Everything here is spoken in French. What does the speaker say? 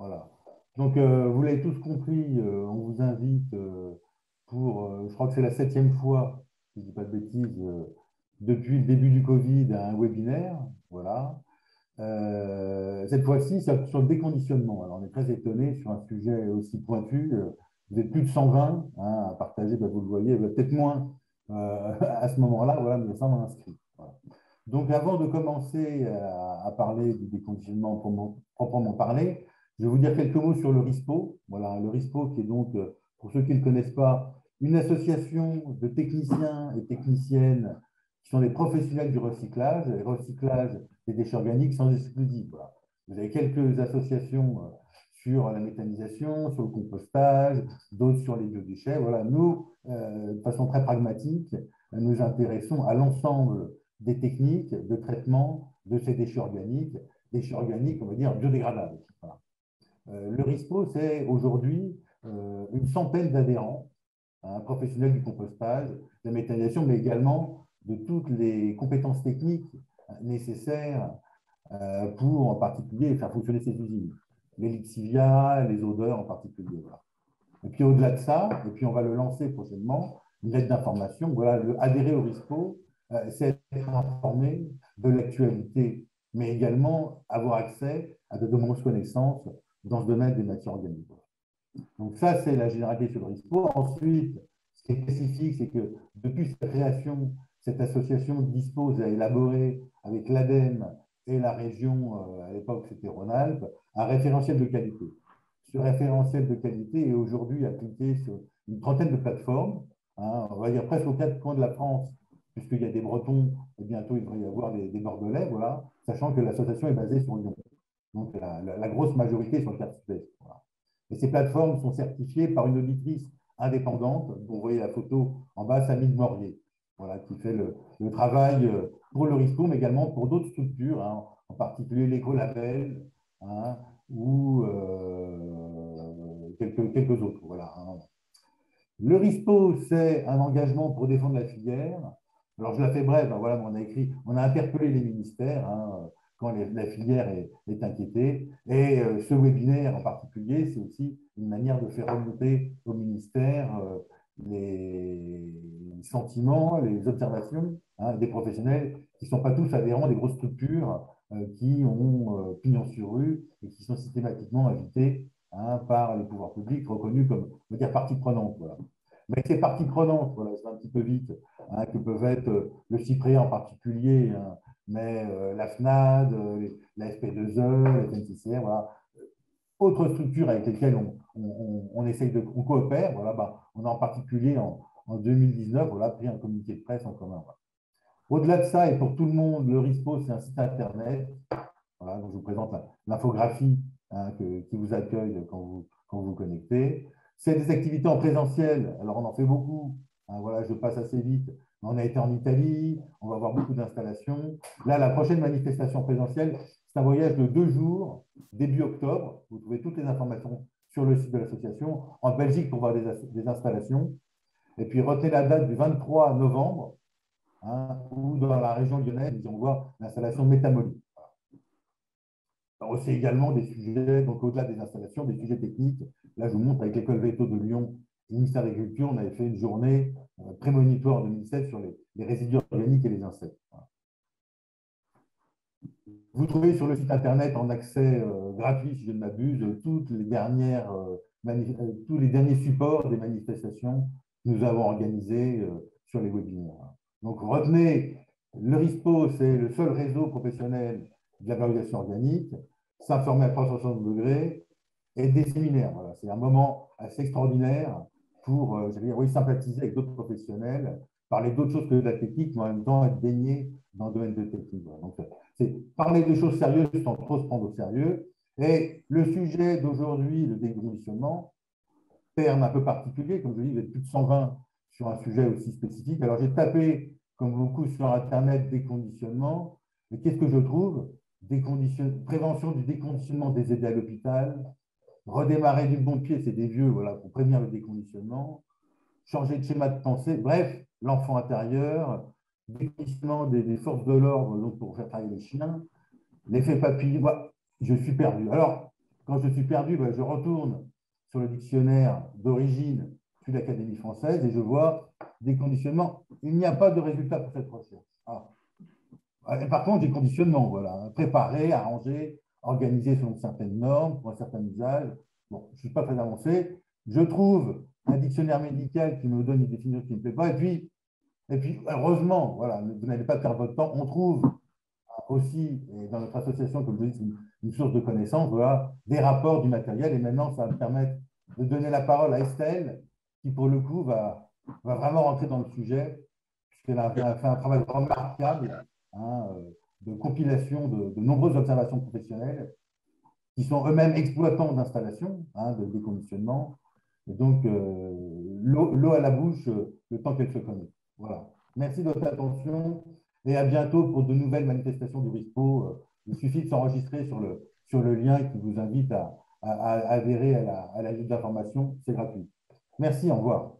Voilà. Donc, vous l'avez tous compris, on vous invite pour, je crois que c'est la septième fois, si je ne dis pas de bêtises, depuis le début du Covid, à un webinaire. Voilà. Euh, cette fois-ci, c'est sur le déconditionnement. Alors, on est très étonné sur un sujet aussi pointu. Vous êtes plus de 120 hein, à partager, ben, vous le voyez, peut-être moins euh, à ce moment-là, voilà, mais 120 inscrits. Donc, avant de commencer à, parler du déconditionnement proprement parler, je vais vous dire quelques mots sur le RISPO. Voilà, le RISPO qui est donc, pour ceux qui ne connaissent pas, une association de techniciens et techniciennes qui sont des professionnels du recyclage. Le recyclage des déchets organiques sans exclusif. Vous avez quelques associations euh, sur la méthanisation, sur le compostage, d'autres sur les biodéchets. Voilà, nous, euh, de façon très pragmatique, nous intéressons à l'ensemble des techniques de traitement de ces déchets organiques, déchets organiques, on va dire, biodégradables. Euh, le RISPO, c'est aujourd'hui une centaine d'adhérents, hein, professionnels du compostage, de la méthanisation, mais également de toutes les compétences techniques nécessaires euh, pour en particulier faire fonctionner ces usines. Les les odeurs en particulier. Et puis au-delà de ça, et puis on va le lancer prochainement, une lettre d'information, voilà, adhérer au RISPO, euh, c'est être informé de l'actualité, mais également avoir accès à de nombreuses connaissances dans ce domaine des matières organiques. Donc ça, c'est la généralité sur le RISPO. Ensuite, ce qui est spécifique, c'est que depuis sa création, cette association dispose à élaborer avec l'ADEME et la région, euh, à l'époque c'était Rhône-Alpes, un référentiel de qualité. Ce référentiel de qualité est aujourd'hui appliqué sur une trentaine de plateformes, hein, on va dire presque aux quatre coins de la France, puisqu'il y a des Bretons et bientôt il devrait y avoir des, Bordelais, voilà, sachant que l'association est basée sur Lyon. Donc la, grosse majorité sur le quart sud-est. Et ces plateformes sont certifiées par une auditrice indépendante, dont vous voyez la photo en bas, Samine Morier voilà, qui fait le, travail euh, pour le RISPO, mais également pour d'autres structures, hein, en particulier l'écolabel hein, ou euh, quelques, autres. Voilà, hein. Le RISPO, c'est un engagement pour défendre la filière. Alors, je la fais brève, voilà, on a écrit, on a interpellé les ministères quand la filière est, inquiétée. Et euh, ce webinaire en particulier, c'est aussi une manière de faire remonter au ministère les sentiments, les observations hein, des professionnels qui ne sont pas tous adhérents des grosses structures euh, qui ont euh, pignon sur rue et qui sont systématiquement invités hein, par les pouvoirs publics reconnus comme on dire, partie prenante. Mais ces parties prenantes, voilà, c'est un petit peu vite, hein, que peuvent être euh, le Cyprien en particulier, mais la FNAD, la SP2E, la FNCCR, voilà, autres structures avec lesquelles on, on, essaye de on coopère. Voilà, bah, on a en particulier en, en 2019, voilà, pris un communiqué de presse en commun. Au-delà de ça, et pour tout le monde, le RISPO, c'est un site internet. Voilà, donc je vous présente l'infographie hein, qui vous accueille quand vous quand vous, connectez. C'est des activités en présentiel. Alors, on en fait beaucoup. Hein, voilà, je passe assez vite. On a été en Italie, on va avoir beaucoup d'installations. Là, la prochaine manifestation présentielle, c'est un voyage de deux jours, début octobre. Vous trouvez toutes les informations sur le site de l'association. En Belgique, pour voir des, installations. Et puis, retenez la date du 23 novembre, hein, où dans la région lyonnaise, on voit l'installation Métamolie. C'est également des sujets, donc au-delà des installations, des sujets techniques. Là, je vous montre avec l'école Veto de Lyon, ministère de l'Agriculture, on avait fait une journée euh, prémonitoire en 2007 sur les, résidus organiques et les insectes. Vous trouvez sur le site internet en accès euh, gratuit, si je ne m'abuse, toutes les dernières, euh, tous les derniers supports des manifestations que nous avons organisées sur les webinaires. Donc retenez, le RISPO, c'est le seul réseau professionnel de la valorisation organique, s'informer à 360 degrés et des séminaires. Voilà. C'est un moment assez extraordinaire pour dire, oui, sympathiser avec d'autres professionnels, parler d'autres choses que de la technique, mais en même temps être baigné dans le domaine de technique. Donc, c'est parler de choses sérieuses sans trop se prendre au sérieux. Et le sujet d'aujourd'hui, le déconditionnement, terme un peu particulier, comme je dis, vous êtes plus de 120 sur un sujet aussi spécifique. Alors j'ai tapé, comme beaucoup sur Internet, déconditionnement. Et qu'est-ce que je trouve? Prévention du déconditionnement des aidés à l'hôpital, redémarrer du bon pied, c'est des vieux, voilà, pour prévenir le déconditionnement, changer de schéma de pensée, bref, l'enfant intérieur, déconditionnement des, forces de l'ordre pour faire travailler les chiens, l'effet papillon, je suis perdu. Alors, quand je suis perdu, ben, je retourne sur le dictionnaire d'origine de l'Académie française et je vois des conditionnements. Il n'y a pas de résultat pour cette recherche. Ah. par contre, des conditionnements, voilà, préparés, arrangés, organisés selon certaines normes, pour un certain usage. Bon, je ne suis pas très avancé. Je trouve un dictionnaire médical qui me donne une définition qui ne me plaît pas. Et puis, et puis heureusement, voilà, vous n'allez pas perdre votre temps. On trouve aussi, dans notre association, comme je dis, une, source de connaissances, voilà, des rapports du matériel. Et maintenant, ça va me permettre de donner la parole à Estelle, qui pour le coup va, va vraiment rentrer dans le sujet, puisqu'elle a, fait un travail remarquable hein, euh, de compilation de, nombreuses observations professionnelles qui sont eux-mêmes exploitants d'installations, hein, de déconditionnement. Donc, euh, l'eau à la bouche, le temps qu'elle se connaît. Voilà. Merci de votre attention et à bientôt pour de nouvelles manifestations du RISPO. Euh, il suffit de s'enregistrer sur le, sur le lien qui vous invite à, à, adhérer à la, à la liste d'information. C'est gratuit. Merci, au revoir.